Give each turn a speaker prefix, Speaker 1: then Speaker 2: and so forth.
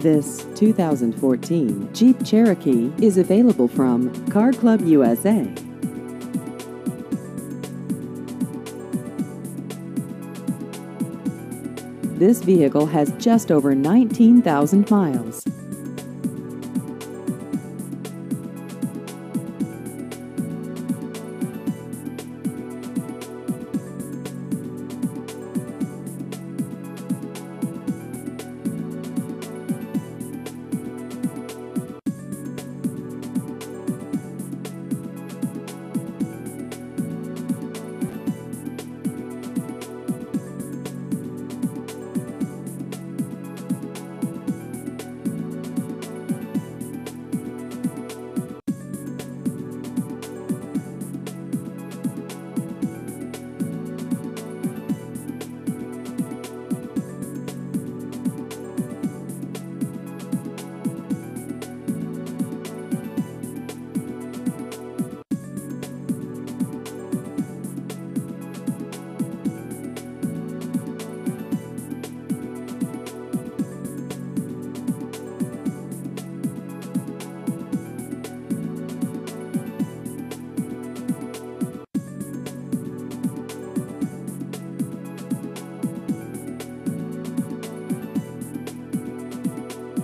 Speaker 1: This 2014 Jeep Cherokee is available from Car Club USA. This vehicle has just over 19,000 miles.